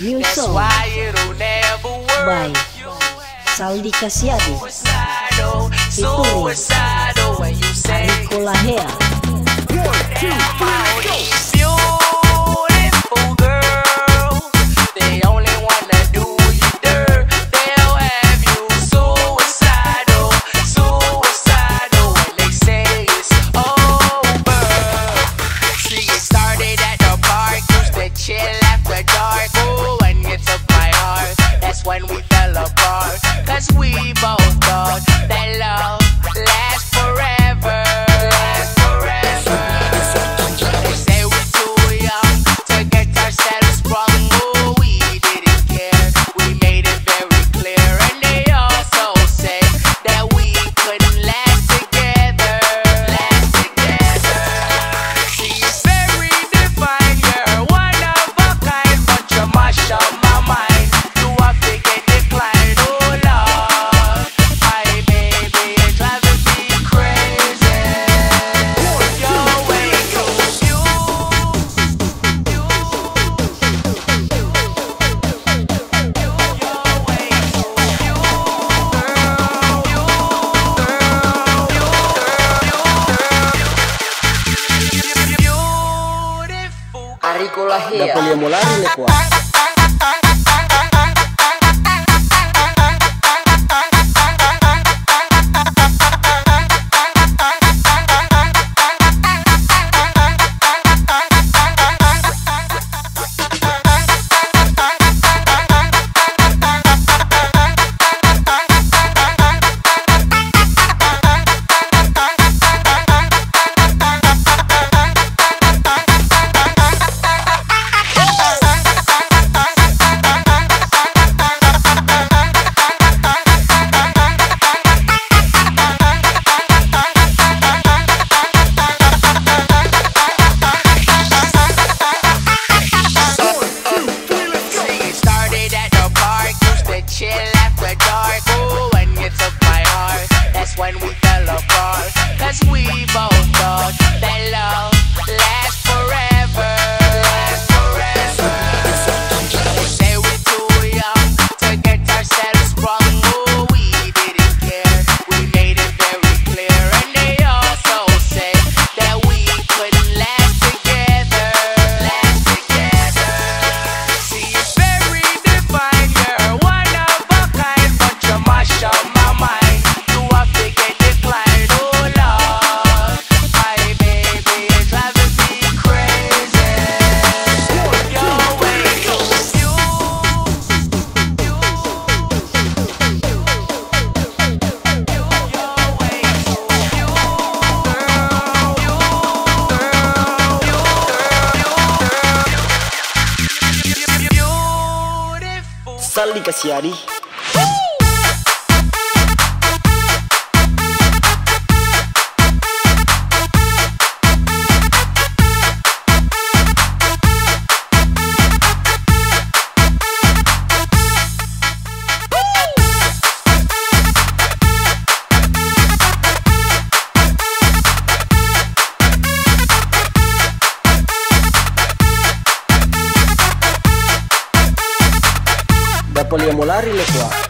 New That's song by Saldy Kasiadi featuring Nicola Hare. One, two, three, go. we both thought that love Rico Lahia. Da poliamo nih kuat. Saldy Kasiari Olarri.